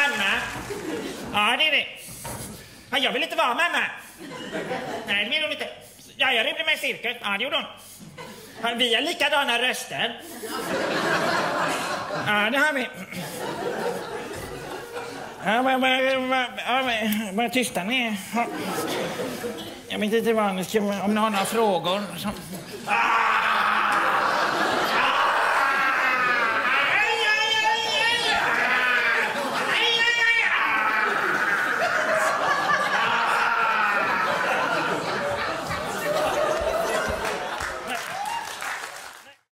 mamma. Ja, det är det. Ja, jag vill inte vara mamma. Nej, det vill hon inte. Ja, jag rymde med i cirkus. Ja, det gjorde hon. Ja, Vi har likadana röster. Ja, det har vi. Ja, vad, vad, vad, ja, vad, tysta ni är. Jag vet inte vad ni ska... Om ni har några frågor. Så. Ah!